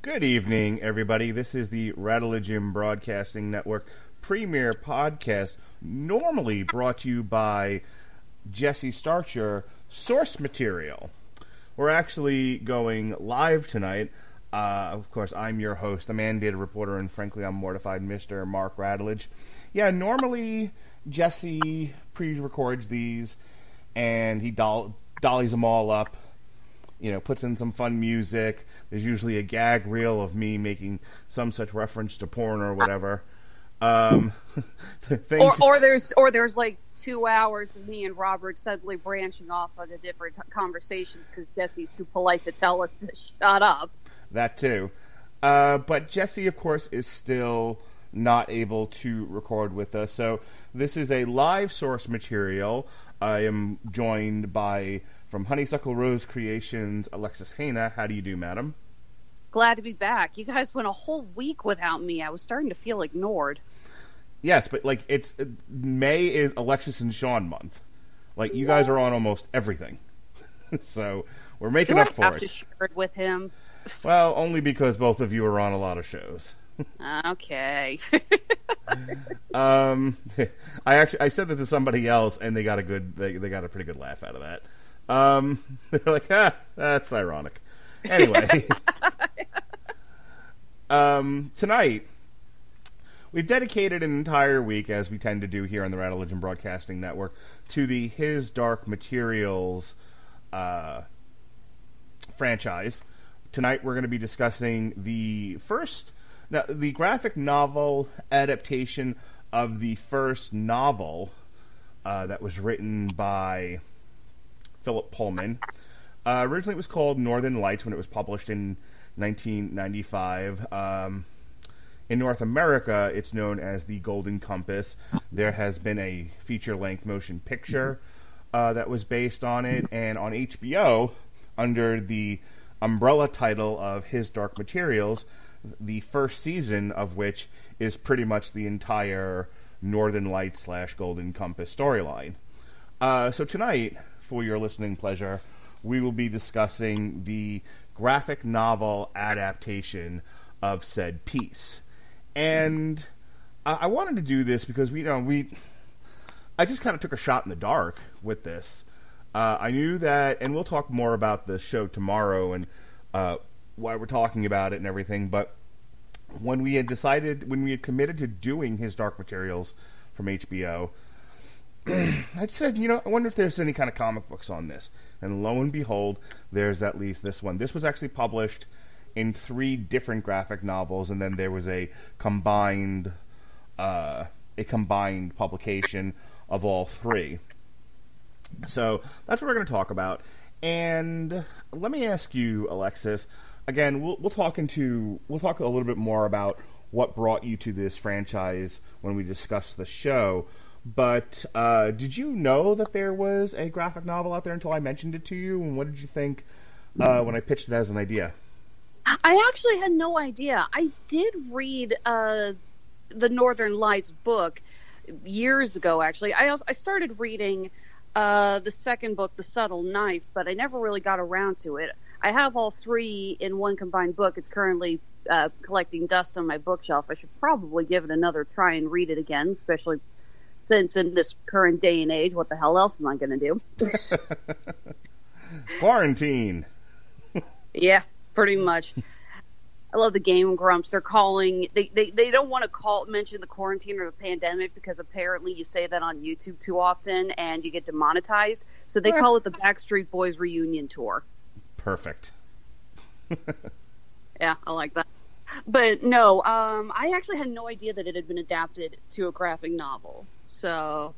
Good evening, everybody. This is the Rattlegium Broadcasting Network premiere podcast, normally brought to you by Jesse Starcher, Source Material. We're actually going live tonight. Uh, of course, I'm your host, the mandated reporter, and frankly, I'm mortified, Mr. Mark Radulich. Yeah, normally Jesse pre records these and he doll- dollies them all up you know, puts in some fun music. There's usually a gag reel of me making some such reference to porn or whatever. Um, or, or there's or there's like two hours of me and Robert suddenly branching off onto different conversations because Jesse's too polite to tell us to shut up. That too, uh, but Jesse, of course, is still not able to record with us. So this is a live source material. I am joined by from Honeysuckle Rose Creations, Alexis Hejna. How do you do, madam? Glad to be back. You guys went a whole week without me. I was starting to feel ignored. Yes, but like it's uh, May is Alexis and Sean month. Like you guys are on almost everything, so we're making do up I for have it. To share it with him. Well, only because both of you are on a lot of shows. Okay. um, I actually I said that to somebody else, and they got a good they they got a pretty good laugh out of that. Um, they're like, ah, that's ironic. Anyway, um, tonight we've dedicated an entire week, as we tend to do here on the Rattlegion Broadcasting Network, to the His Dark Materials uh, franchise. Tonight we're going to be discussing the first, now, the graphic novel adaptation of the first novel uh, that was written by Philip Pullman. Uh, originally, it was called Northern Lights when it was published in 1995. Um, in North America, it's known as The Golden Compass. There has been a feature length motion picture uh, that was based on it, and on HBO, under the umbrella title of His Dark Materials, the first season of which is pretty much the entire Northern Lights slash Golden Compass storyline. Uh, so tonight, for your listening pleasure, we will be discussing the graphic novel adaptation of said piece. And I, I wanted to do this because we, you know, we, I just kind of took a shot in the dark with this. Uh, I knew that, and we'll talk more about the show tomorrow and uh, why we're talking about it and everything. But when we had decided, when we had committed to doing his Dark Materials from HBO, I said, you know, I wonder if there's any kind of comic books on this. And lo and behold, there's at least this one. This was actually published in three different graphic novels, and then there was a combined, uh, a combined publication of all three. So that's what we're going to talk about. And let me ask you, Alexis. Again, we'll we'll talk into we'll talk a little bit more about what brought you to this franchise when we discuss the show. But uh, did you know that there was a graphic novel out there until I mentioned it to you? And what did you think uh, when I pitched it as an idea? I actually had no idea. I did read uh, the Northern Lights book years ago. Actually, I also, I started reading uh, the second book, The Subtle Knife, but I never really got around to it. I have all three in one combined book. It's currently uh, collecting dust on my bookshelf. I should probably give it another try and read it again, especially since in this current day and age, what the hell else am I going to do? Quarantine. yeah, pretty much. I love the Game Grumps. They're calling they, they, they don't want to call mention the quarantine or the pandemic because apparently you say that on YouTube too often and you get demonetized. So they call it the Backstreet Boys reunion tour. Perfect. yeah, I like that. But no, um, I actually had no idea that it had been adapted to a graphic novel. So,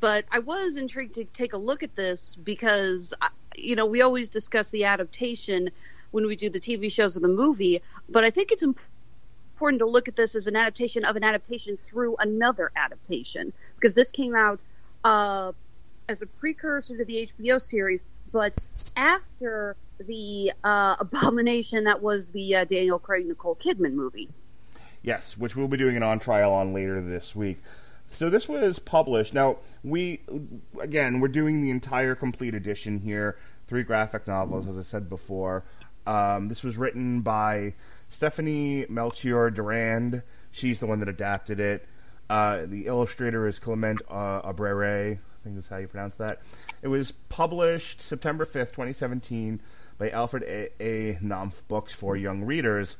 but I was intrigued to take a look at this because, you know, we always discuss the adaptation when we do the TV shows or the movie, but I think it's important to look at this as an adaptation of an adaptation through another adaptation because this came out uh, as a precursor to the HBO series, but after the uh, abomination that was the uh, Daniel Craig Nicole Kidman movie. Yes, which we'll be doing an on trial on later this week. So this was published. Now we again we're doing the entire complete edition here, three graphic novels, as I said before. Um, this was written by Stephanie Melchior Durand. She's the one that adapted it. Uh, the illustrator is Clement uh, Abrere. I think that's how you pronounce that. It was published September 5th, 2017 by Alfred A. A. Books for Young Readers.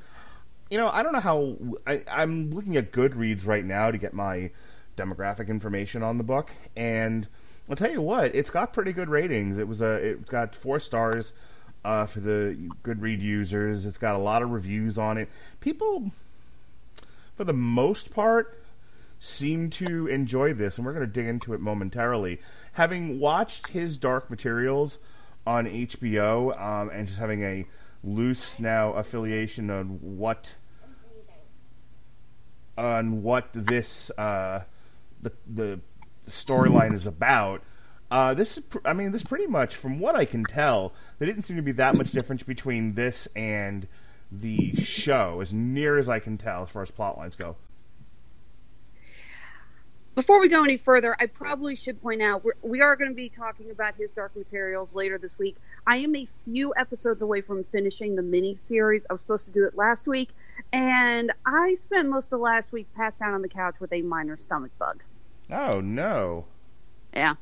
You know, I don't know how. I, I'm looking at Goodreads right now to get my demographic information on the book, and I'll tell you what, it's got pretty good ratings. It was a, it got four stars uh, for the Goodread users. It's got a lot of reviews on it. People, for the most part, seem to enjoy this, and we're going to dig into it momentarily. Having watched his Dark Materials on HBO, um, and just having a loose now affiliation on what on what this uh, the the storyline is about. Uh, this, is I mean, this pretty much, from what I can tell, there didn't seem to be that much difference between this and the show, as near as I can tell, as far as plot lines go. Before we go any further, I probably should point out we're, we are going to be talking about his Dark Materials later this week. I am a few episodes away from finishing the mini series. I was supposed to do it last week, and I spent most of last week passed out on the couch with a minor stomach bug. Oh no! Yeah,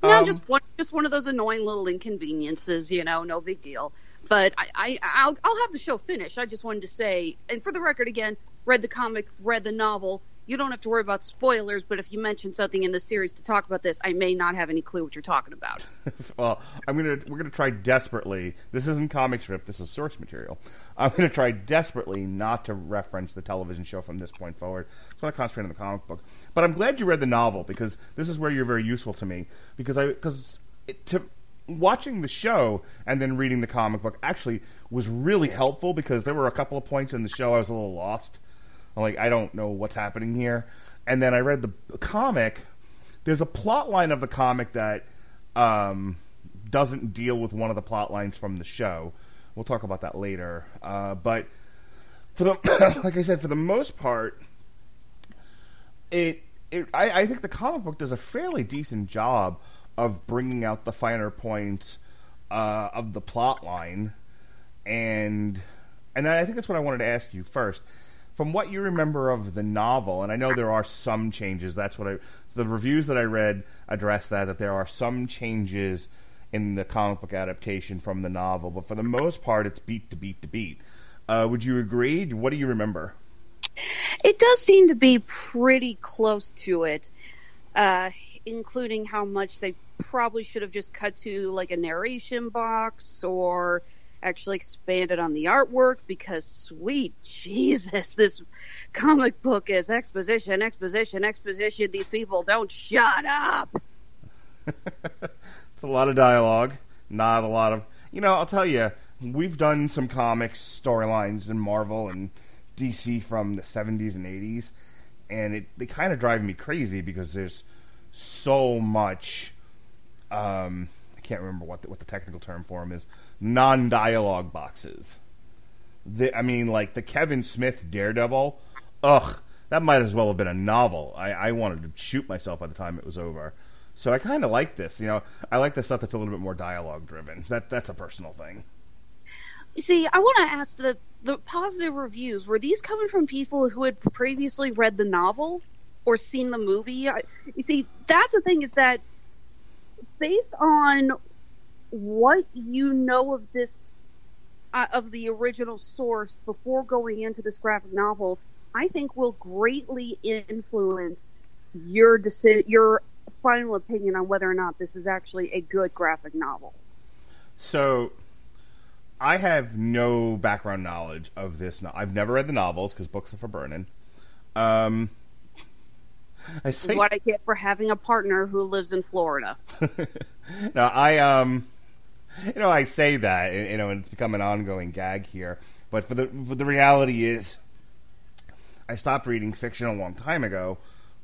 no, um, just one, just one of those annoying little inconveniences. You know, no big deal. But I, I, I'll, I'll have the show finished. I just wanted to say, and for the record, again, read the comic, read the novel you don't have to worry about spoilers, but if you mention something in the series to talk about this, I may not have any clue what you're talking about. well, I'm gonna we're gonna try desperately. This isn't comic strip. This is source material. I'm gonna try desperately not to reference the television show from this point forward. I'm gonna concentrate on the comic book. But I'm glad you read the novel because this is where you're very useful to me because I because to watching the show and then reading the comic book actually was really helpful because there were a couple of points in the show I was a little lost I'm like, I don't know what's happening here. And then I read the comic. There's a plot line of the comic that um, doesn't deal with one of the plot lines from the show. We'll talk about that later. Uh, but for the, like I said, for the most part, it, it I, I think the comic book does a fairly decent job of bringing out the finer points uh, of the plot line, and and I think that's what I wanted to ask you first from what you remember of the novel, and I know there are some changes. That's what I the reviews that I read address that that there are some changes in the comic book adaptation from the novel, but for the most part, it's beat to beat to beat. Uh, would you agree? What do you remember? It does seem to be pretty close to it, uh, including how much they probably should have just cut to like a narration box or actually expanded on the artwork because sweet Jesus, this comic book is exposition, exposition, exposition. These people don't shut up. it's a lot of dialogue, not a lot of. You know, I'll tell you, we've done some comics storylines in Marvel and DC from the 70s and 80s, and it they kind of drive me crazy because there's so much. Um, can't remember what the, what the technical term for them is. Non dialogue boxes. The, I mean, like the Kevin Smith Daredevil. Ugh, that might as well have been a novel. I, I wanted to shoot myself by the time it was over. So I kind of like this. You know, I like the stuff that's a little bit more dialogue driven. That that's a personal thing. You see, I want to ask the the positive reviews were these coming from people who had previously read the novel or seen the movie? I, you see, that's the thing is that based on what you know of this uh, of the original source before going into this graphic novel, I think will greatly influence your decision, your final opinion on whether or not this is actually a good graphic novel. So, I have no background knowledge of this. No- I've never read the novels because books are for burning. Um, I say, what I get for having a partner who lives in Florida. no, I um, you know, I say that, you know, and it's become an ongoing gag here. But for the for the reality is, I stopped reading fiction a long time ago,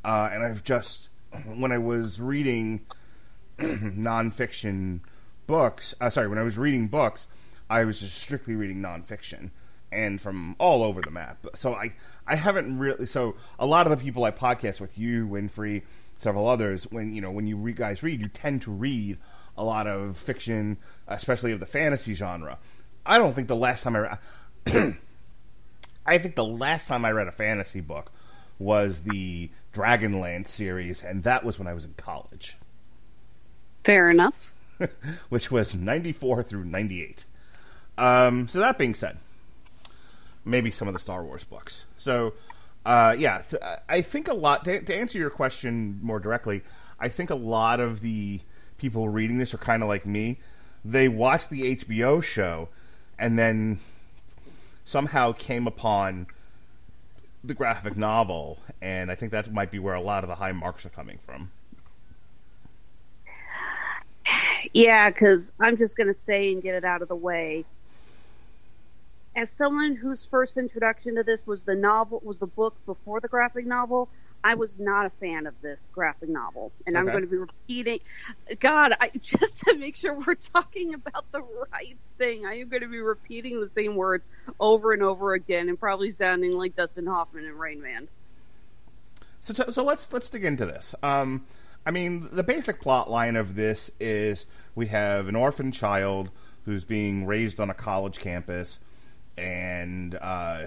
uh, and I've just when I was reading nonfiction books. Uh, sorry, when I was reading books, I was just strictly reading nonfiction and from all over the map. So I I haven't really. So a lot of the people I podcast with, you, Winfrey, several others, when you know when you re- guys read, you tend to read a lot of fiction, especially of the fantasy genre. I don't think the last time I read. I think the last time I read a fantasy book was the Dragonlance series, and that was when I was in college. Fair enough. which was 94 through 98. Um, so that being said, maybe some of the Star Wars books. So, uh, yeah, th- I think a lot, to, to, answer your question more directly, I think a lot of the people reading this are kind of like me. They watched the HBO show and then somehow came upon the graphic novel, and I think that might be where a lot of the high marks are coming from. Yeah, because I'm just going to say and get it out of the way. As someone whose first introduction to this was the novel, was the book before the graphic novel, I was not a fan of this graphic novel, and okay. I'm going to be repeating. God, I, just to make sure we're talking about the right thing, I am going to be repeating the same words over and over again, and probably sounding like Dustin Hoffman in Rain Man. So, t- so let's let's dig into this. Um, I mean, the basic plot line of this is we have an orphan child who's being raised on a college campus, and uh,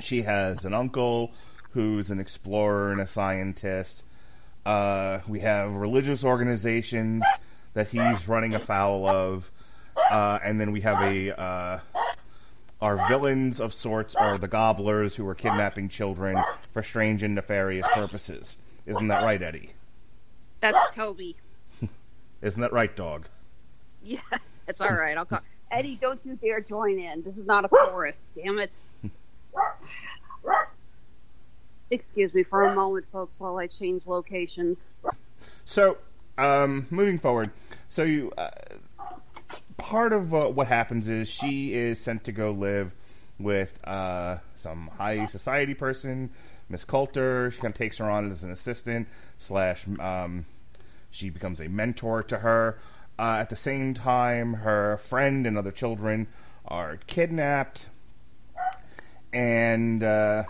she has an uncle who's an explorer and a scientist. Uh, we have religious organizations that he's running afoul of, uh, and then we have a uh, our villains of sorts are the gobblers who are kidnapping children for strange and nefarious purposes. Isn't that right, Eddie? That's Toby. Isn't that right, dog? Yeah, it's all right. I'll call Eddie. Don't you dare join in. This is not a chorus. Damn it. Excuse me for a moment, folks, while I change locations. So, um, moving forward, so you uh, part of uh, what happens is she is sent to go live with uh, some high society person Miss Coulter. She kind of takes her on as an assistant slash. Um, she becomes a mentor to her. Uh, at the same time, her friend and other children are kidnapped, and uh,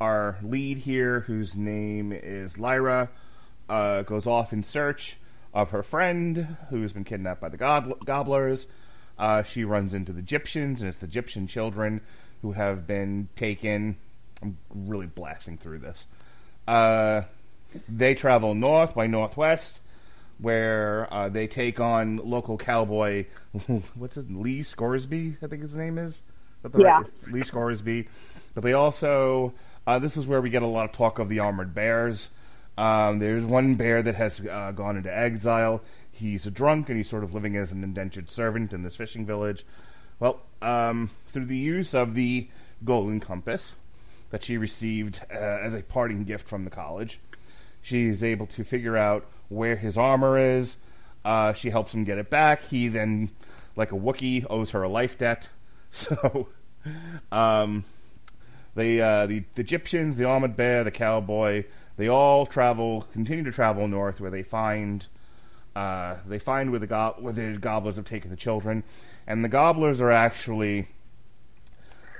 our lead here, whose name is Lyra, uh, goes off in search of her friend who's been kidnapped by the gobblers. Uh, she runs into the Egyptians, and it's the Egyptian children who have been taken I'm really blasting through this. Uh, they travel north by northwest, where uh, they take on local cowboy. what's it? Lee Scoresby, I think his name is. is yeah. Right? Lee Scoresby. But they also. Uh, this is where we get a lot of talk of the armored bears. Um, there's one bear that has uh, gone into exile. He's a drunk and he's sort of living as an indentured servant in this fishing village. Well, um, through the use of the Golden Compass, that she received uh, as a parting gift from the college. She is able to figure out where his armor is. Uh, she helps him get it back. He then, like a Wookiee, owes her a life debt. So, um, uh, the, the Egyptians, the armored bear, the cowboy, they all travel, continue to travel north, where they find uh, they find where the go- where the gobblers have taken the children, and the gobblers are actually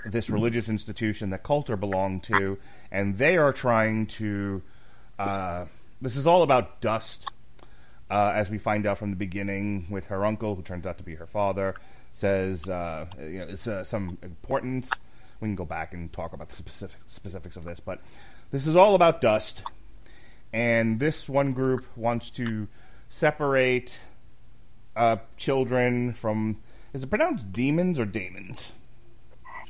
this religious institution that Coulter belonged to, and they are trying to. Uh, this is all about dust, uh, as we find out from the beginning with her uncle, who turns out to be her father, says uh, you know, it's uh, some importance. We can go back and talk about the specific, specifics of this, but this is all about dust, and this one group wants to separate uh, children from. Is it pronounced demons or daemons?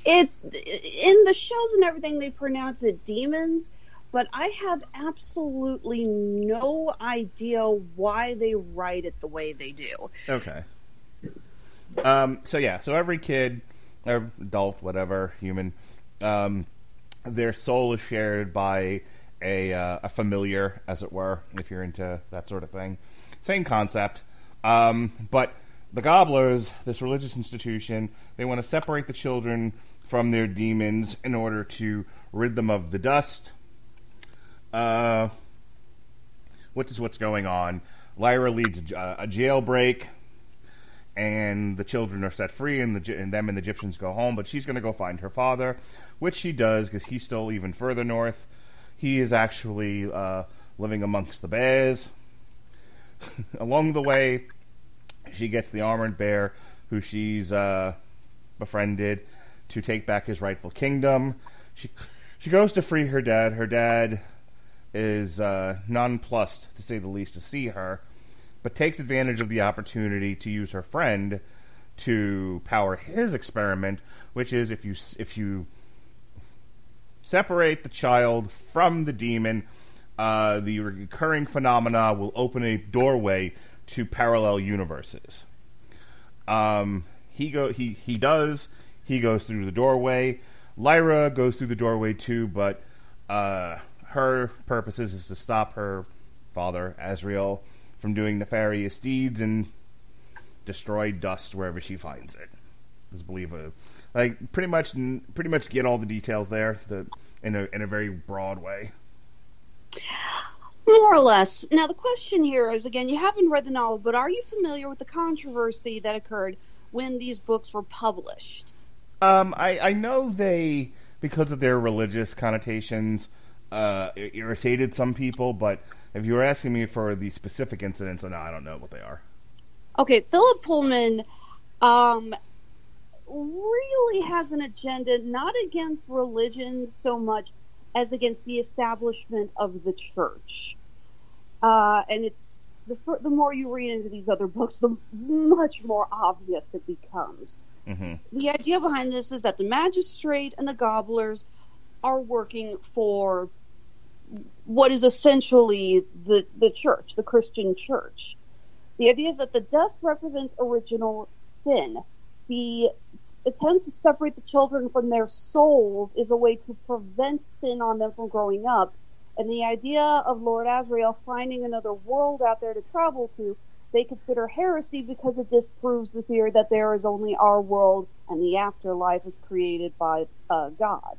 it in the shows and everything they pronounce it demons but i have absolutely no idea why they write it the way they do. Okay. Um, so yeah so every kid or adult whatever human um, their soul is shared by a, uh, a familiar as it were if you're into that sort of thing. Same concept. Um, but the gobblers this religious institution they want to separate the children from their demons in order to rid them of the dust. Uh, what is what's going on? Lyra leads a, a jailbreak, and the children are set free, and, the, and them and the Egyptians go home. But she's going to go find her father, which she does because he's still even further north. He is actually uh, living amongst the bears. Along the way, she gets the armored bear who she's uh, befriended to take back his rightful kingdom. She she goes to free her dad. Her dad is uh, nonplussed, to say the least, to see her, but takes advantage of the opportunity to use her friend to power his experiment, which is if you if you separate the child from the demon, uh, the recurring phenomena will open a doorway to parallel universes. Um, he go he he does. He goes through the doorway. Lyra goes through the doorway too, but uh, her purposes is to stop her father Asriel from doing nefarious deeds and destroy dust wherever she finds it. Is believe a like pretty much pretty much get all the details there the in a in a very broad way. More or less. Now the question here is again, you haven't read the novel, but are you familiar with the controversy that occurred when these books were published? Um, I, I know they because of their religious connotations uh, irritated some people, but if you were asking me for the specific incidents, no, I don't know what they are. Okay, Philip Pullman um, really has an agenda not against religion so much as against the establishment of the church. Uh, and it's the, the more you read into these other books, the much more obvious it becomes. Mm-hmm. The idea behind this is that the magistrate and the gobblers are working for what is essentially the, the church, the Christian church. The idea is that the dust represents original sin. The attempt to separate the children from their souls is a way to prevent sin on them from growing up. And the idea of Lord Asriel finding another world out there to travel to, they consider heresy because it disproves the theory that there is only our world and the afterlife is created by uh, God.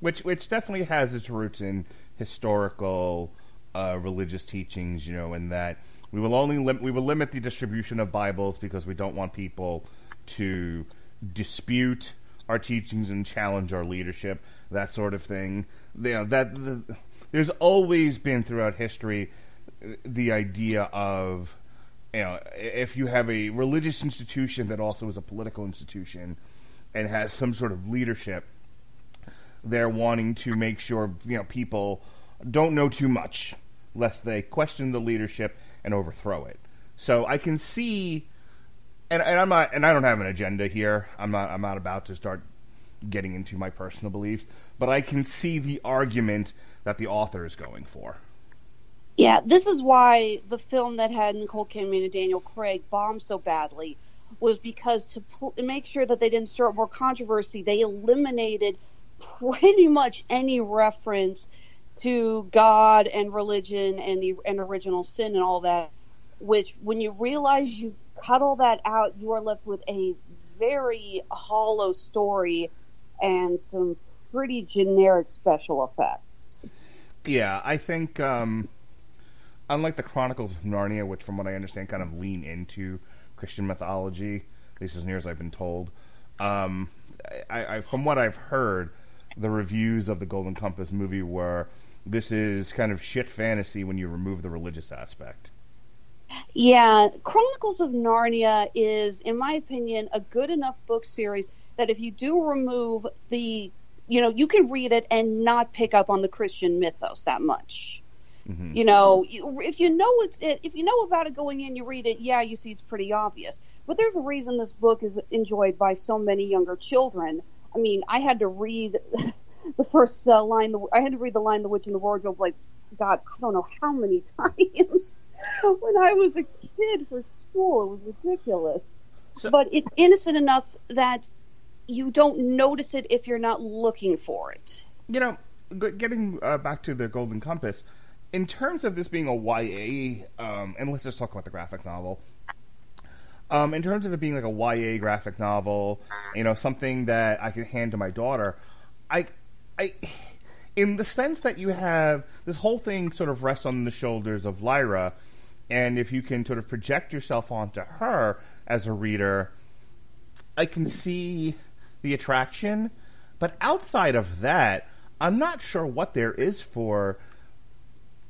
Which, which definitely has its roots in historical uh, religious teachings, you know, in that we will only lim- we will limit the distribution of Bibles because we don't want people to dispute our teachings and challenge our leadership, that sort of thing. You know, that the, there's always been throughout history the idea of you know if you have a religious institution that also is a political institution and has some sort of leadership they're wanting to make sure you know people don't know too much, lest they question the leadership and overthrow it. So I can see, and, and I'm not, and I don't have an agenda here. I'm not, I'm not about to start getting into my personal beliefs, but I can see the argument that the author is going for. Yeah, this is why the film that had Nicole Kidman and Daniel Craig bombed so badly was because to pl- make sure that they didn't stir up more controversy, they eliminated pretty much any reference to God and religion and the and original sin and all that. Which, when you realize you cut all that out, you are left with a very hollow story and some pretty generic special effects. Yeah, I think um, unlike the Chronicles of Narnia, which, from what I understand, kind of lean into Christian mythology, at least as near as I've been told. Um, I, I, from what I've heard, the reviews of the Golden Compass movie were this is kind of shit fantasy when you remove the religious aspect. Yeah, Chronicles of Narnia is, in my opinion, a good enough book series that if you do remove the, you know, you can read it and not pick up on the Christian mythos that much. Mm-hmm. You know, if you know it's it, if you know about it going in, you read it. Yeah, you see it's pretty obvious. But there's a reason this book is enjoyed by so many younger children. I mean, I had to read the first uh, line. The, I had to read the line "The Witch in the Wardrobe" like God, I don't know how many times when I was a kid for school. It was ridiculous. So, but it's innocent enough that you don't notice it if you're not looking for it. You know, getting uh, back to the Golden Compass, in terms of this being a YA, um, and let's just talk about the graphic novel. Um, in terms of it being like a YA graphic novel, you know, something that I can hand to my daughter, I I, in the sense that you have this whole thing sort of rests on the shoulders of Lyra, and if you can sort of project yourself onto her as a reader, I can see the attraction. But outside of that, I'm not sure what there is for,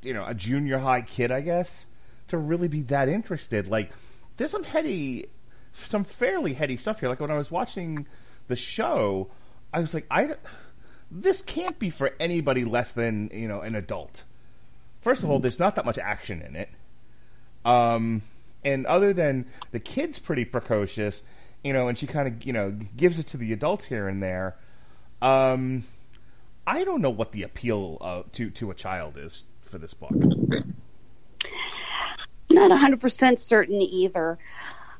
you know, a junior high kid, I guess, to really be that interested. Like, there's some heady some fairly heady stuff here. Like when I was watching the show, I was like, I this can't be for anybody less than you know an adult. First of all, there's not that much action in it. Um, and other than the kid's pretty precocious, you know, and she kind of you know gives it to the adults here and there. Um, I don't know what the appeal uh, to to a child is for this book. Not 100% certain either.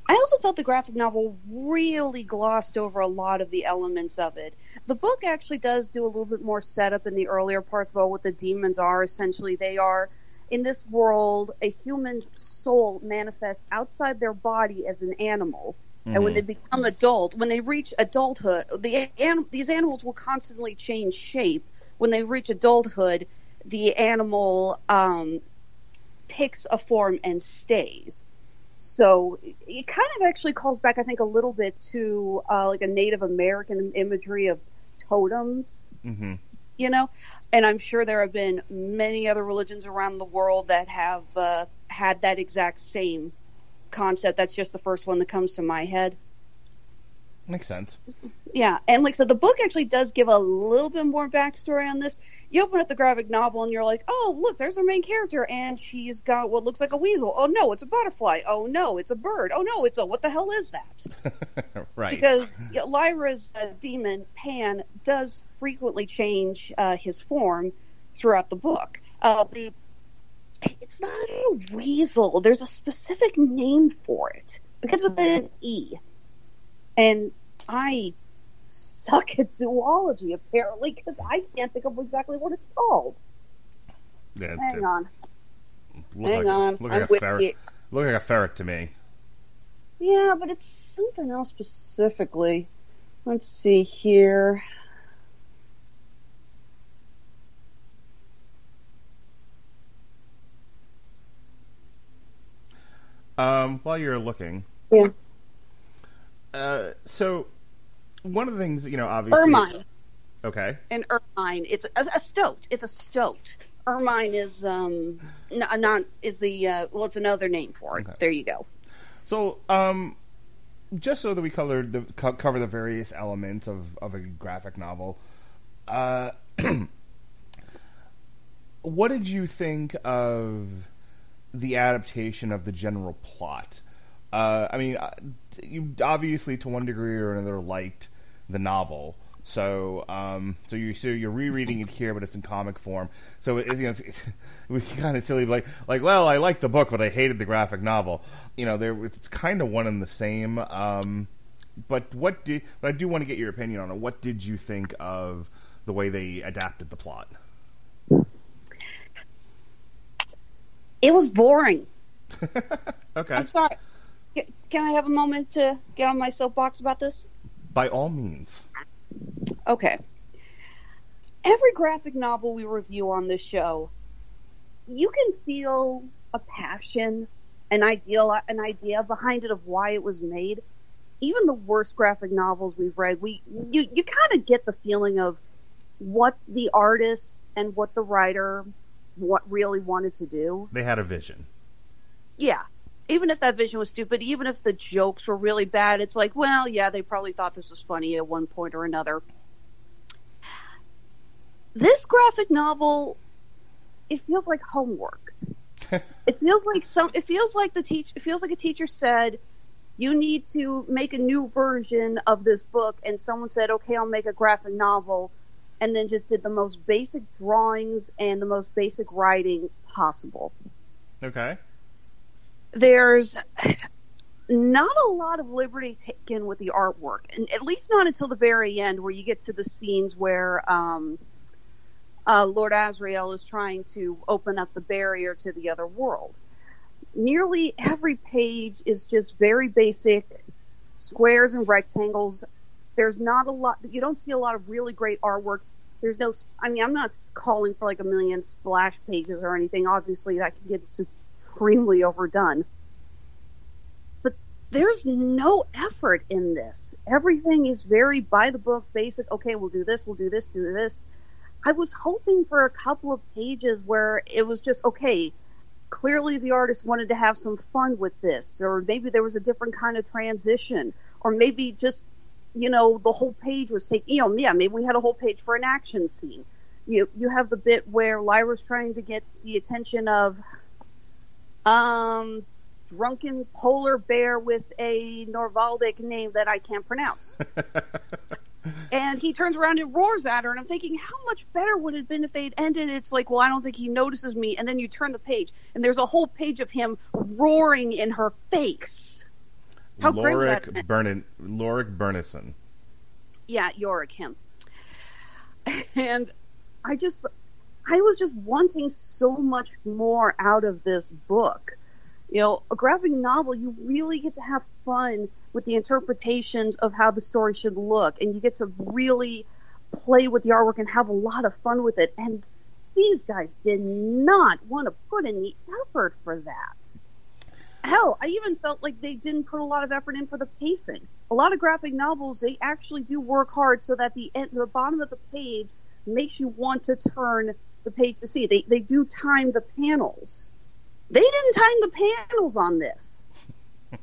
I also felt the graphic novel really glossed over a lot of the elements of it. The book actually does do a little bit more setup in the earlier parts about what the demons are. Essentially, they are in this world, a human's soul manifests outside their body as an animal. Mm-hmm. And when they become adult, when they reach adulthood, the these animals will constantly change shape. When they reach adulthood, the animal um, picks a form and stays. So it kind of actually calls back, I think, a little bit to uh, like a Native American imagery of totems. Mm-hmm. You know, and I'm sure there have been many other religions around the world that have uh, had that exact same concept. That's just the first one that comes to my head. Makes sense. Yeah, and like so, the book actually does give a little bit more backstory on this. You open up the graphic novel and you're like, oh, look, there's our main character, and she's got what looks like a weasel. Oh no, it's a butterfly. Oh no, it's a bird. Oh no, it's a what the hell is that? right. Because Lyra's uh, demon Pan does frequently change uh, his form throughout the book. Uh, the it's not a weasel. There's a specific name for it It because with an E and I suck at zoology apparently because I can't think of exactly what it's called. Yeah, Hang on. Hang like, on. Look like, a ferret. look like a ferret to me. Yeah, but it's something else specifically. Let's see here. Um, while you're looking, yeah. Uh, so one of the things you know, obviously, ermine. Okay. An ermine. It's a, a stoat. It's a stoat. Ermine is um not, not is the uh, well, it's another name for it. Okay. There you go. So um, just so that we colored the co- cover the various elements of of a graphic novel, uh, what did you think of the adaptation of the general plot? Uh, I mean, uh, you obviously to one degree or another liked the novel. So, um, so you so you're rereading it here, but it's in comic form. So it, you know, it's, it's, kind of silly, like like well, I liked the book, but I hated the graphic novel. You know, there it's kind of one and the same. Um, but what did? But I do want to get your opinion on it. What did you think of the way they adapted the plot? It was boring. okay. I'm sorry. Can I have a moment to get on my soapbox about this? By all means. Okay. Every graphic novel we review on this show, you can feel a passion, an ideal, an idea behind it of why it was made. Even the worst graphic novels we've read, we you you kind of get the feeling of what the artist and what the writer what really wanted to do. They had a vision. Yeah even if that vision was stupid, even if the jokes were really bad, it's like, well, yeah, they probably thought this was funny at one point or another. This graphic novel, it feels like homework. it feels like some. It feels like the teach. It feels like a teacher said, "You need to make a new version of this book," and someone said, "Okay, I'll make a graphic novel," and then just did the most basic drawings and the most basic writing possible. Okay there's not a lot of liberty taken with the artwork, and at least not until the very end, where you get to the scenes where um, uh, Lord Asriel is trying to open up the barrier to the other world. Nearly every page is just very basic squares and rectangles. There's not a lot. You don't see a lot of really great artwork. There's no. I mean, I'm not calling for like a million splash pages or anything. Obviously, that can get supremely overdone. But there's no effort in this. Everything is very by the book, basic. Okay, we'll do this, we'll do this, do this. I was hoping for a couple of pages where it was just okay. clearly the artist wanted to have some fun with this, or maybe there was a different kind of transition, or maybe just you know the whole page was taking you know yeah maybe we had a whole page for an action scene. You you have the bit where Lyra's trying to get the attention of um drunken polar bear with a Norvaldic name that I can't pronounce. and he turns around and roars at her, and I'm thinking, how much better would it have been if they'd ended? It's like, well, I don't think he notices me, and then you turn the page, and there's a whole page of him roaring in her face. How Iorek great that? Burnin, Iorek Byrnison. Yeah, Iorek him. And I just, I was just wanting so much more out of this book. You know, a graphic novel, you really get to have fun with the interpretations of how the story should look, and you get to really play with the artwork and have a lot of fun with it. And these guys did not want to put in the effort for that. Hell, I even felt like they didn't put a lot of effort in for the pacing. A lot of graphic novels, they actually do work hard so that the end, the bottom of the page makes you want to turn the page to see. They they do time the panels they didn't time the panels on this.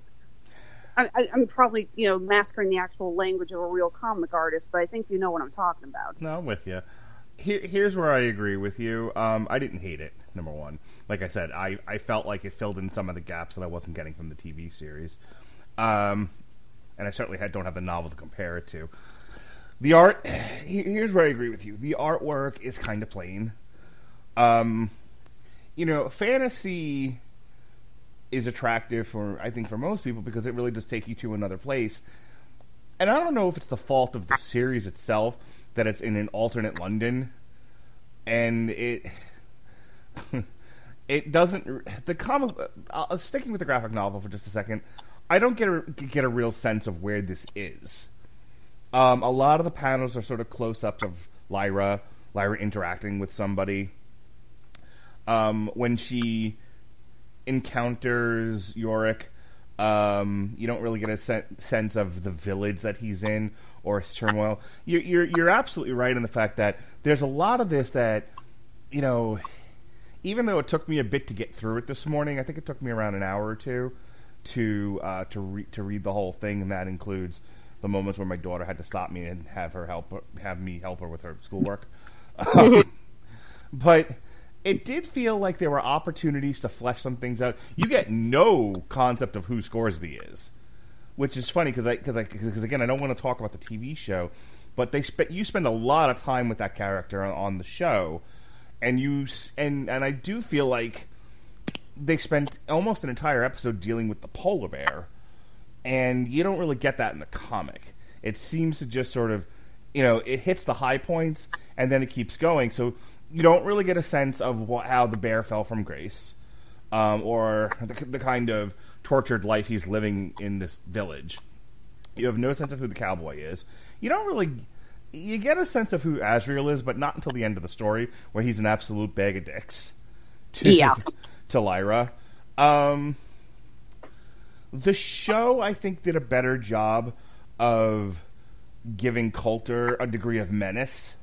I, am probably, you know, masquering the actual language of a real comic artist, but I think you know what I'm talking about. No, I'm with you. Here, here's where I agree with you. Um, I didn't hate it. Number one, like I said, I, I felt like it filled in some of the gaps that I wasn't getting from the TV series, um, and I certainly had, don't have the novel to compare it to. The art, here's where I agree with you. The artwork is kind of plain. Um, you know, fantasy is attractive for I think for most people because it really does take you to another place. And I don't know if it's the fault of the series itself that it's in an alternate London, and it it doesn't the comic. Uh, sticking with the graphic novel for just a second, I don't get a get a real sense of where this is. Um, a lot of the panels are sort of close ups of Lyra, Lyra interacting with somebody um, when she encounters Iorek, um, you don't really get a sen- sense of the village that he's in or his turmoil. You're, you're, you're absolutely right in the fact that there's a lot of this that you know. Even though it took me a bit to get through it this morning, I think it took me around an hour or two to uh, to re- to read the whole thing, and that includes the moments where my daughter had to stop me and have her help have me help her with her schoolwork. Um, but it did feel like there were opportunities to flesh some things out. You get no concept of who Scoresby is, which is funny because I because I because again I don't want to talk about the TV show, but they spent you spend a lot of time with that character on the show, and you and and I do feel like they spent almost an entire episode dealing with the polar bear, and you don't really get that in the comic. It seems to just sort of, you know, it hits the high points and then it keeps going. So you don't really get a sense of what, how the bear fell from grace, um, or the, the kind of tortured life he's living in this village. You have no sense of who the cowboy is. You don't really. You get a sense of who Asriel is, but not until the end of the story, where he's an absolute bag of dicks. To, yeah. To Lyra. Um, the show, I think, did a better job of giving Coulter a degree of menace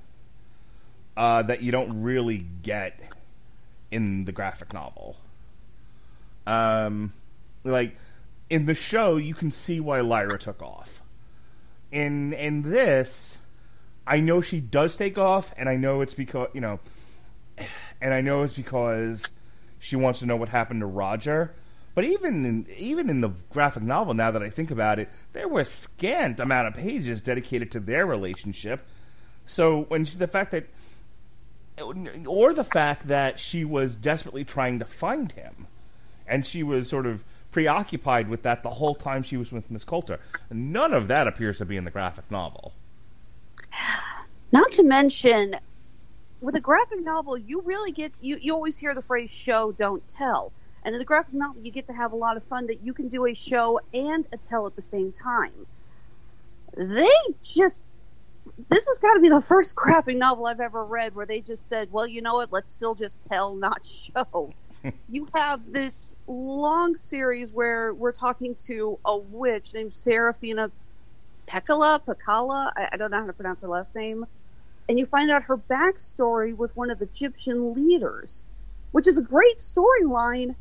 uh, that you don't really get in the graphic novel. Um, like in the show, you can see why Lyra took off. In in this, I know she does take off, and I know it's because you know, and I know it's because she wants to know what happened to Roger. But even in, even in the graphic novel, now that I think about it, there were scant amount of pages dedicated to their relationship. So when she, the fact that or the fact that she was desperately trying to find him, and she was sort of preoccupied with that the whole time she was with Miss Coulter. None of that appears to be in the graphic novel. Not to mention, with a graphic novel, you really get you, you always hear the phrase "show don't tell," and in a graphic novel, you get to have a lot of fun that you can do a show and a tell at the same time. They just this has got to be the first graphic novel I've ever read where they just said, well, you know what, let's still just tell, not show. you have this long series where we're talking to a witch named Seraphina Pekkala, Pekkala, I, I don't know how to pronounce her last name, and you find out her backstory with one of the Egyptian leaders. which is a great storyline.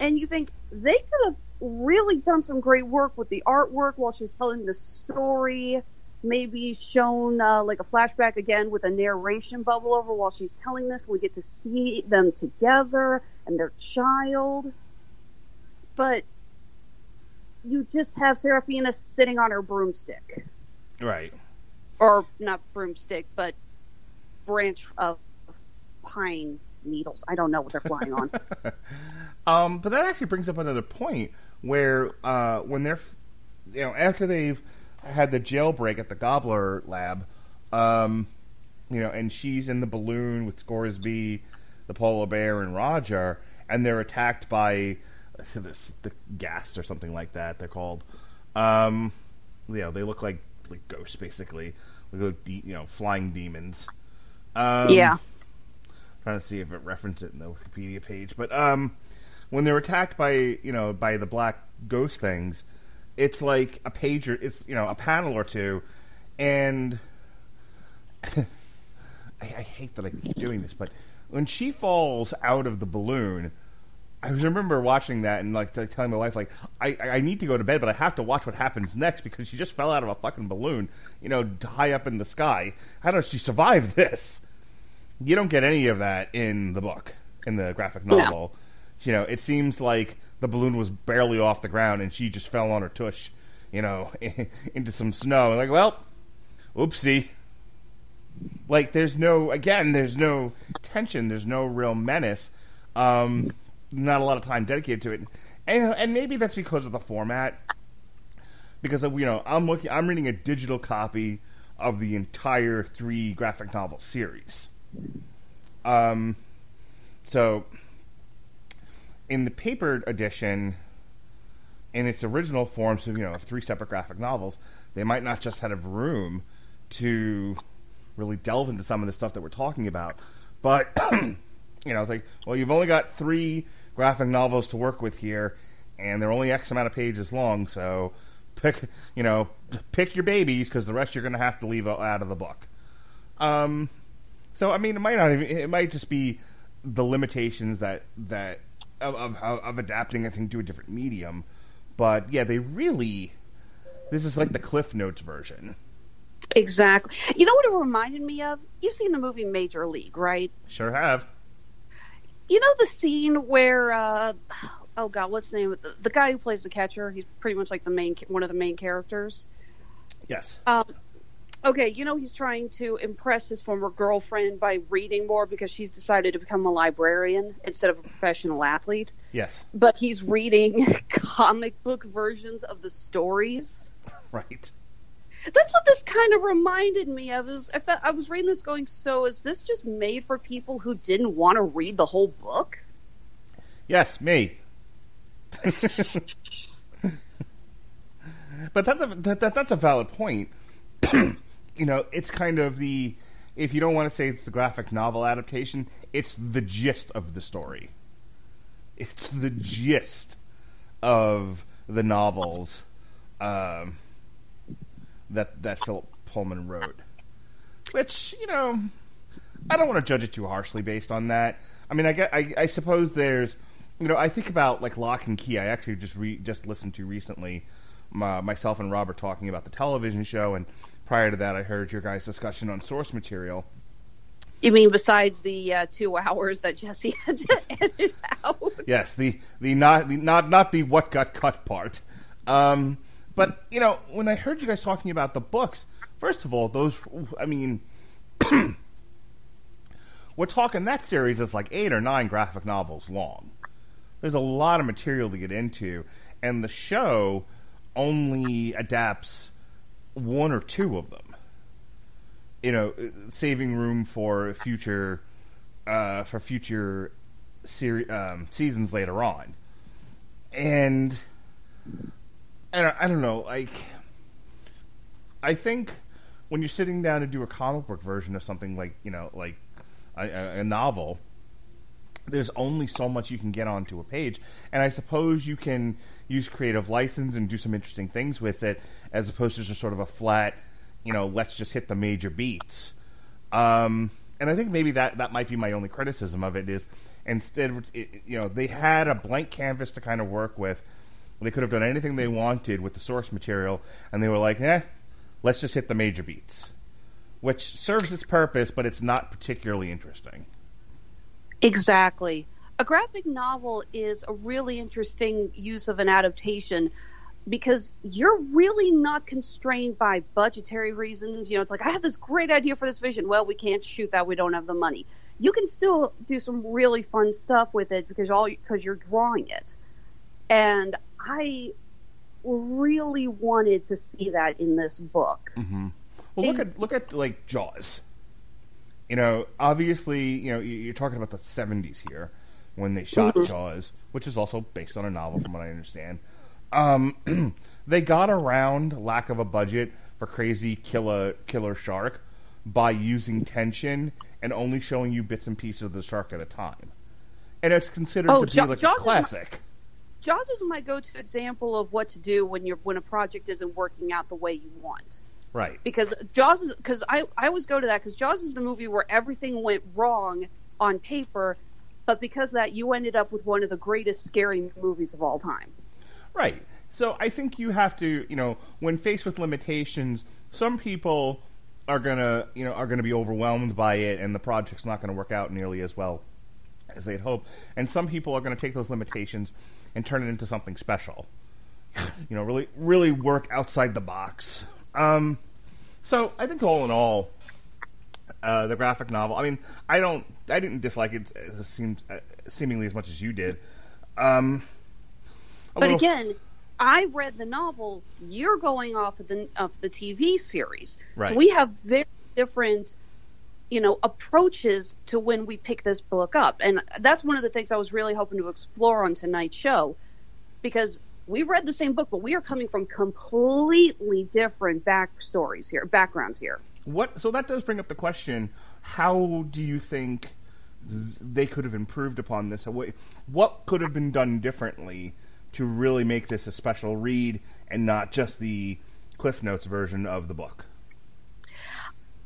And you think they could have really done some great work with the artwork while she's telling the story. Maybe shown uh, like a flashback again with a narration bubble over while she's telling this. We get to see them together and their child. But you just have Seraphina sitting on her broomstick. Right. Or not broomstick, but branch of pine needles. I don't know what they're flying on. um, but that actually brings up another point where uh, when they're, you know, after they've had the jailbreak at the Gobbler lab, um, you know, and she's in the balloon with Scoresby, the polar bear, and Roger, and they're attacked by this, the ghast or something like that. They're called. Um, you know, they look like like ghosts basically, like de- you know, flying demons. Um, yeah. Trying to see if it references it in the Wikipedia page, but um, when they're attacked by you know by the black ghost things, it's like a page or it's you know a panel or two, and I, I hate that I keep doing this, but when she falls out of the balloon I remember watching that and like telling my wife like I, I need to go to bed, but I have to watch what happens next because she just fell out of a fucking balloon, you know, high up in the sky. How does she survive this? You don't get any of that in the book, in the graphic novel. No. You know, it seems like the balloon was barely off the ground and she just fell on her tush, you know, into some snow. Like, well, oopsie. Like, there's no, again, there's no tension, there's no real menace. Um, not a lot of time dedicated to it, and and maybe that's because of the format. Because of, you know, I'm looking, I'm reading a digital copy of the entire three graphic novel series. Um, so in the paper edition, in its original form, so you know, of three separate graphic novels, they might not just have room to really delve into some of the stuff that we're talking about, but you know, it's like, well, you've only got three graphic novels to work with here, and they're only X amount of pages long, so pick, you know, pick your babies because the rest you're going to have to leave out of the book. Um, so I mean, it might not, even, it might just be the limitations that that of, of, of adapting, I think, to a different medium. But yeah, they really, this is like the Cliff Notes version. Exactly. You know what it reminded me of? You've seen the movie Major League, right? Sure have you know the scene where uh, oh god, what's the name of the, the, guy who plays the catcher? He's pretty much like the main one of the main characters. Yes. Um, okay, you know he's trying to impress his former girlfriend by reading more because she's decided to become a librarian instead of a professional athlete. Yes. But he's reading comic book versions of the stories. Right that's what this kind of reminded me of. Is I was reading this going, so is this just made for people who didn't want to read the whole book? Yes, me. but that's a that, that's a valid point. you know, it's kind of the if you don't want to say it's the graphic novel adaptation, it's the gist of the story. It's the gist of the novels. Um, that that Philip Pullman wrote. Which you know, I don't want to judge it too harshly based on that. I mean, I get, I, I suppose there's, you know, I think about like Locke and Key. I actually just re, just listened to recently. My, myself and Robert talking about the television show, and prior to that, I heard your guys' discussion on source material. You mean besides the uh, two hours that Jesse had to edit out? Yes, the the not the not not the what got cut part. Um, but you know, when I heard you guys talking about the books, first of all, those I mean, we're talking that series is like eight or nine graphic novels long. There's a lot of material to get into, and the show only adapts one or two of them. You know, saving room for future uh, for future seri- um, seasons later on, and I don't, I don't know. Like, I think when you're sitting down to do a comic book version of something like you know, like a, a novel, there's only so much you can get onto a page, and I suppose you can use creative license and do some interesting things with it, as opposed to just sort of a flat, you know, let's just hit the major beats. Um, and I think maybe that that might be my only criticism of it is instead it, you know they had a blank canvas to kind of work with. They could have done anything they wanted with the source material, and they were like, "eh, let's just hit the major beats," which serves its purpose, but it's not particularly interesting. Exactly. A graphic novel is a really interesting use of an adaptation because you're really not constrained by budgetary reasons. You know, it's like, I have this great idea for this vision. Well, we can't shoot that. We don't have the money. You can still do some really fun stuff with it because all because you're drawing it. And I really wanted to see that in this book. Mm-hmm. Well, look at look at like Jaws. You know, obviously, you know, you're talking about the '70s here when they shot mm-hmm. Jaws, which is also based on a novel, from what I understand. Um, they got around lack of a budget for crazy killer killer shark by using tension and only showing you bits and pieces of the shark at a time, and it's considered oh, to be like Jaws a classic. My, Jaws is my go-to example of what to do when you're when a project isn't working out the way you want. Right. Because Jaws is because I I always go to that because Jaws is the movie where everything went wrong on paper, but because that you ended up with one of the greatest scary movies of all time. Right. So I think you have to, you know, when faced with limitations, some people are gonna, you know, are gonna be overwhelmed by it, and the project's not going to work out nearly as well as they'd hope. And some people are going to take those limitations and turn it into something special. You know, really, really work outside the box. Um, so I think all in all, uh, the graphic novel. I mean, I don't, I didn't dislike it. it seems uh, seemingly as much as you did. Um, but little... again, I read the novel. You're going off of the of the TV series, right. so we have very different, you know, approaches to when we pick this book up, and that's one of the things I was really hoping to explore on tonight's show, because we read the same book, but we are coming from completely different backstories here, backgrounds here. What? So that does bring up the question: How do you think they could have improved upon this? What could have been done differently to really make this a special read and not just the Cliff Notes version of the book?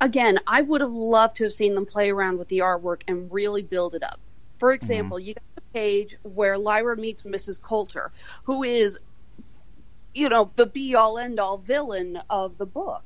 Again, I would have loved to have seen them play around with the artwork and really build it up. For example, mm-hmm. you got page where Lyra meets Mrs. Coulter, who is, you know, the be all end all villain of the book.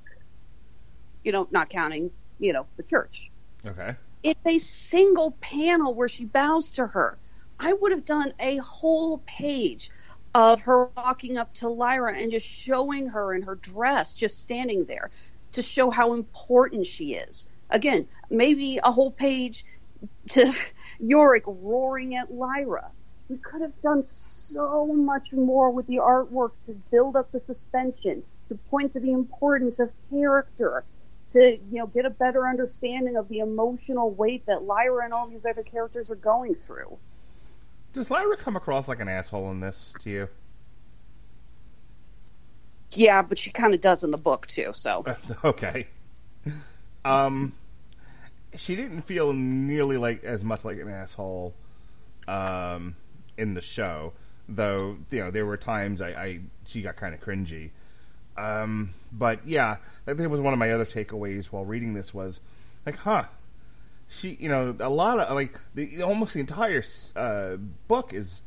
You know, not counting, you know, the church. Okay. It's a single panel where she bows to her. I would have done a whole page of her walking up to Lyra and just showing her in her dress, just standing there to show how important she is. Again, maybe a whole page to Iorek roaring at Lyra. We could have done so much more with the artwork to build up the suspension, to point to the importance of character, to you know get a better understanding of the emotional weight that Lyra and all these other characters are going through. Does Lyra come across like an asshole in this to you? Yeah, but she kind of does in the book too. So okay. Um, she didn't feel nearly like as much like an asshole, um, in the show. Though you know there were times I, I she got kind of cringy. Um, but yeah, that was one of my other takeaways while reading this was like, huh, she, you know, a lot of like the almost the entire uh, book is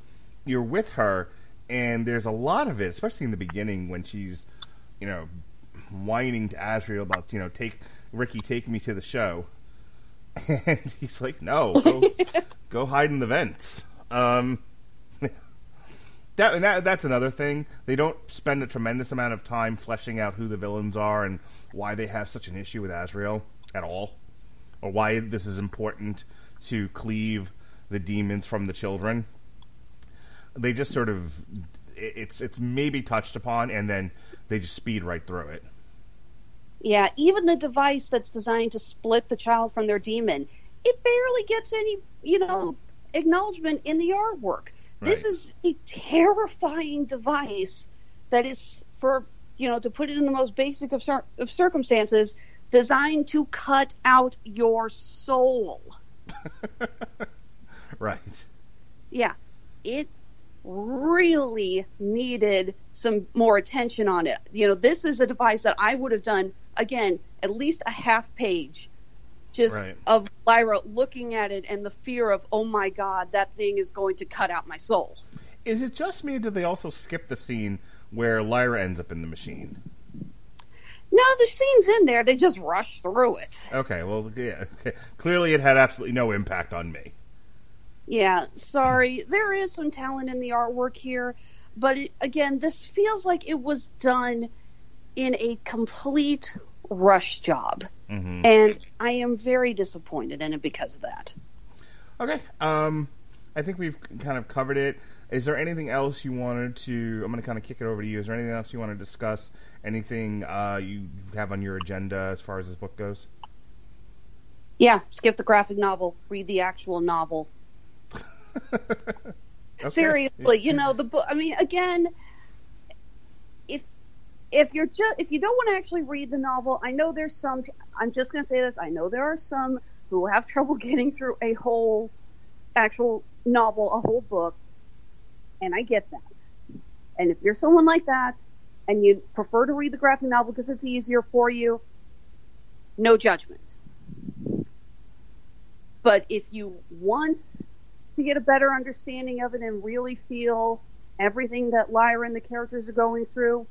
you're with her, and there's a lot of it, especially in the beginning when she's, you know, whining to Asriel about you know take Ricky take me to the show, and he's like, no, go, go hide in the vents. Um, that and that that's another thing. They don't spend a tremendous amount of time fleshing out who the villains are and why they have such an issue with Asriel at all or why this is important to cleave the demons from the children. They just sort of it's it's maybe touched upon and then they just speed right through it. Yeah, even the device that's designed to split the child from their demon, it barely gets any, you know, acknowledgement in the artwork. Right. This is a terrifying device that is for, you know, to put it in the most basic of, cir- of circumstances, designed to cut out your soul. right. Yeah. It really needed some more attention on it. You know, this is a device that I would have done, again, at least a half page just Right. of Lyra looking at it and the fear of, oh my god, that thing is going to cut out my soul. Is it just me, or did they also skip the scene where Lyra ends up in the machine? No, the scene's in there. They just rush through it. Okay, well, yeah. Okay. Clearly, it had absolutely no impact on me. Yeah, sorry. There is some talent in the artwork here, but it, again, this feels like it was done in a complete rush job. Mhm. And I am very disappointed in it because of that. Okay. Um, I think we've kind of covered it. Is there anything else you wanted to? I'm going to kind of kick it over to you. Is there anything else you want to discuss? Anything uh, you have on your agenda as far as this book goes? Yeah, skip the graphic novel, read the actual novel. Okay. Seriously, you know the book. I mean, again, if you're just if you don't want to actually read the novel, I know there's some. I'm just going to say this. I know there are some who have trouble getting through a whole actual novel, a whole book, and I get that. And if you're someone like that, and you prefer to read the graphic novel because it's easier for you, no judgment. But if you want to get a better understanding of it and really feel everything that Lyra and the characters are going through,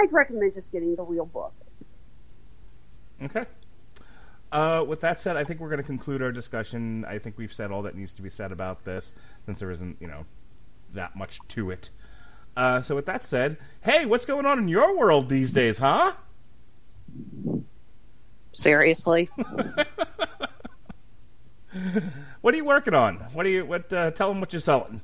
I'd recommend just getting the real book. Okay. Uh, with that said, I think we're going to conclude our discussion. I think we've said all that needs to be said about this, since there isn't, you know, that much to it. Uh, so, with that said, hey, what's going on in your world these days, huh? Seriously. What are you working on? What are you? What? Uh, tell them what you're selling.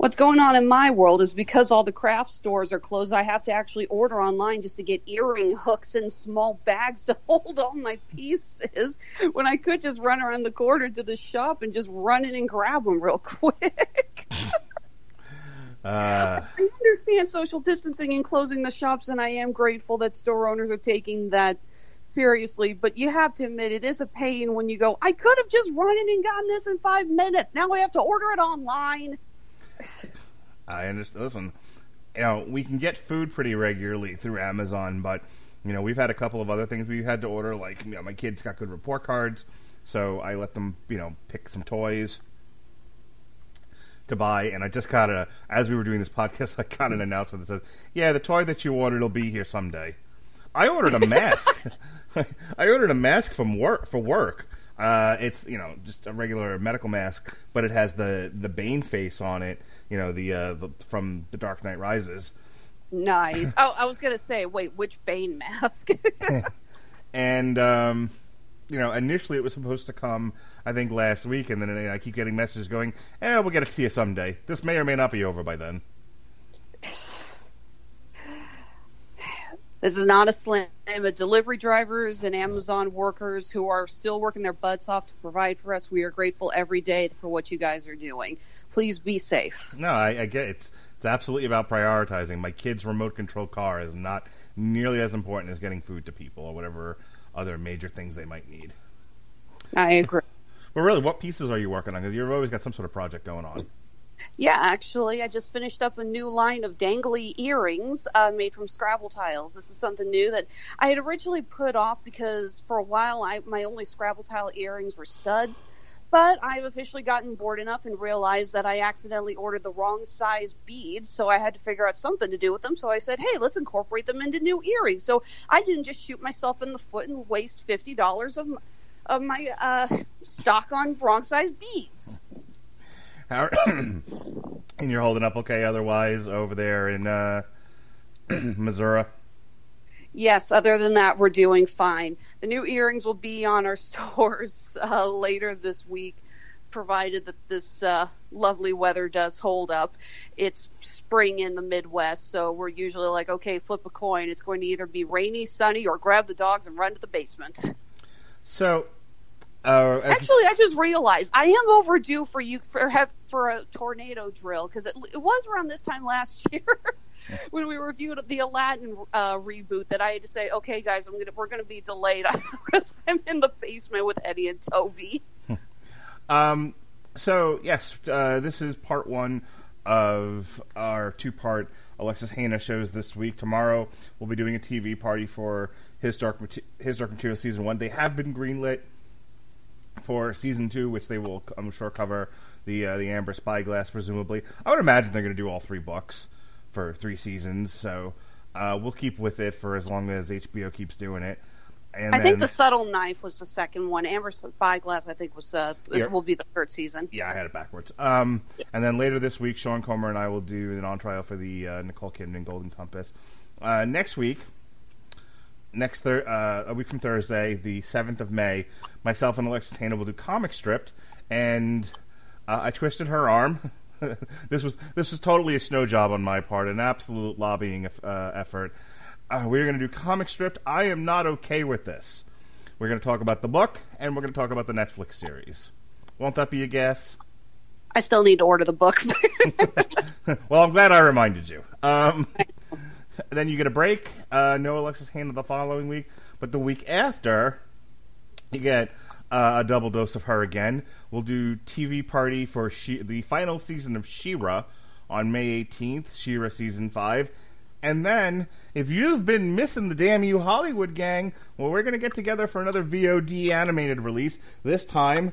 What's going on in my world is because all the craft stores are closed, I have to actually order online just to get earring hooks and small bags to hold all my pieces when I could just run around the corner to the shop and just run in and grab them real quick. Uh, I understand social distancing and closing the shops, and I am grateful that store owners are taking that seriously. But you have to admit, it is a pain when you go, I could have just run in and gotten this in five minutes. Now I have to order it online. I understand. Listen, you know, we can get food pretty regularly through Amazon, but you know, we've had a couple of other things we've had to order. Like, you know, my kids got good report cards, so I let them, you know, pick some toys to buy. And I just got a, as we were doing this podcast, I got an announcement that says, "Yeah, the toy that you ordered will be here someday." I ordered a mask. I ordered a mask from work for work. Uh, it's you know just a regular medical mask, but it has the the Bane face on it. You know the, uh, the from The Dark Knight Rises, Nice. oh, I was gonna say, wait, which Bane mask? and um, you know initially it was supposed to come I think last week, and then I keep getting messages going, "Eh, we'll get it to you someday." This may or may not be over by then. This is not a slam at delivery drivers and Amazon workers who are still working their butts off to provide for us. We are grateful every day for what you guys are doing. Please be safe. No, I, I get it. it's it's absolutely about prioritizing. My kid's remote control car is not nearly as important as getting food to people or whatever other major things they might need. I agree. But really, what pieces are you working on? Because you've always got some sort of project going on. Yeah, actually, I just finished up a new line of dangly earrings uh, made from Scrabble tiles. This is something new that I had originally put off because for a while I, my only Scrabble tile earrings were studs. But I've officially gotten bored enough and realized that I accidentally ordered the wrong size beads, so I had to figure out something to do with them. So I said, hey, let's incorporate them into new earrings. So I didn't just shoot myself in the foot and waste $50 of, of my uh, stock on wrong size beads. How, and you're holding up okay otherwise over there in uh, Missouri. Yes, other than that, we're doing fine. The new earrings will be on our stores uh, later this week, provided that this uh, lovely weather does hold up. It's spring in the Midwest, so we're usually like, okay, flip a coin. It's going to either be rainy, sunny, or grab the dogs and run to the basement. So, uh, Actually, I just realized I am overdue for you for have for a tornado drill because it, it was around this time last year when we reviewed the Aladdin uh, reboot that I had to say, okay, guys, I'm gonna we're gonna be delayed because I'm in the basement with Eddie and Toby. Um, so yes, uh, this is part one of our two-part Alexis Hejna shows this week. Tomorrow we'll be doing a TV party for his dark Mate- his dark material season one. They have been greenlit. For season two, which they will, I'm sure, cover the uh, the Amber Spyglass, presumably. I would imagine they're going to do all three books for three seasons, so uh, we'll keep with it for as long as HBO keeps doing it. And I then, think the subtle knife was the second one. Amber Spyglass, I think, was uh, yeah. will be the third season. Yeah, I had it backwards. Um, yeah. And then later this week, Sean Comer and I will do an on trial for the uh, Nicole Kidman Golden Compass. Uh, next week, next thir- uh, a week from Thursday, the seventh of May, myself and Alexis Hejna will do comic stripped, and uh, I twisted her arm. this was this was totally a snow job on my part, an absolute lobbying uh, effort uh, we're going to do comic stripped. I am not okay with this. We're going to talk about the book, and we're going to talk about the Netflix series. Won't that be a guess? I still need to order the book. well, I'm glad I reminded you. Um, then you get a break. Uh, no Alexis Hejna the following week, but the week after, you get uh, a double dose of her again. We'll do TV party for she- the final season of She-Ra on May 18th. She-Ra season five and then, if you've been missing the Damn You Hollywood gang, well, we're going to get together for another VOD animated release. This time,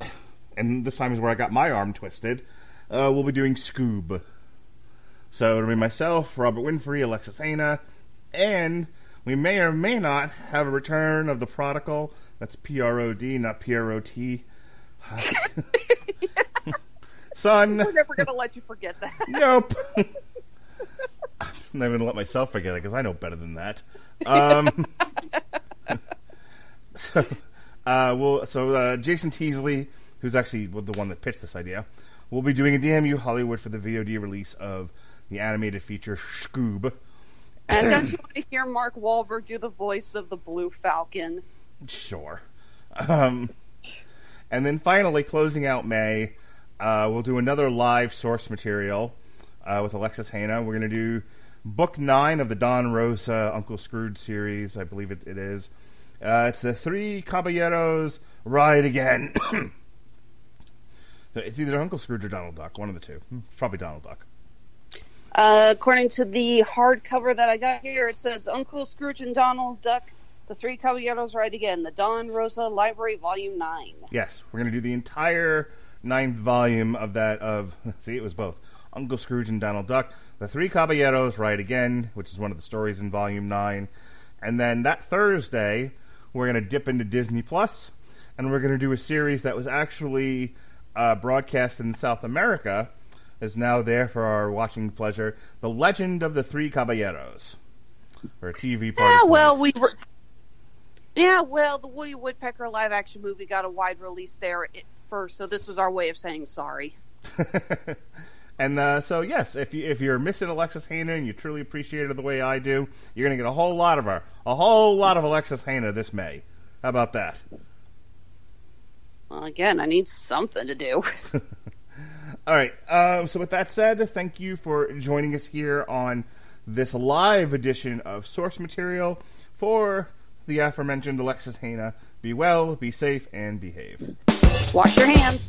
and this time is where I got my arm twisted, uh, we'll be doing Scoob. So it'll be myself, Robert Winfree, Alexis Hejna, and we may or may not have a return of the prodigal. That's P R O D, not P R O T. Son. We're never going to let you forget that. Nope. I'm not even gonna let myself forget it because I know better than that. Um, so, uh, well, so uh, Jason Teasley, who's actually the one that pitched this idea, will be doing a Damn You Hollywood for the VOD release of the animated feature Scoob. And don't you want to hear Mark Wahlberg do the voice of the Blue Falcon? Sure. Um, and then finally, closing out May, uh, we'll do another live source material uh, with Alexis Hejna. We're going to do book nine of the Don Rosa Uncle Scrooge series. I believe it, it is. Uh, it's the Three Caballeros Ride Again. it's either Uncle Scrooge or Donald Duck, one of the two. Hmm, probably Donald Duck. Uh, according to the hardcover that I got here, it says Uncle Scrooge and Donald Duck, The Three Caballeros Ride Again, the Don Rosa Library, Volume 9. Yes, we're going to do the entire ninth volume of that. Of See, it was both. Uncle Scrooge and Donald Duck. The Three Caballeros Ride Again, which is one of the stories in Volume 9. And then that Thursday, we're going to dip into Disney Plus, and we're going to do a series that was actually uh, broadcast in South America, is now there for our watching pleasure. The Legend of the Three Caballeros. For a TV party. Yeah, well, we were. Yeah, well, the Woody Woodpecker live action movie got a wide release there first, so this was our way of saying sorry. And uh, so, yes, if you if you're missing Alexis Hejna and you truly appreciate her the way I do, you're going to get a whole lot of her, a whole lot of Alexis Hejna this May. How about that? Well, again, I need something to do. All right. Uh, so, with that said, thank you for joining us here on this live edition of Source Material for the aforementioned Alexis Hejna. Be well, be safe, and behave. Wash your hands.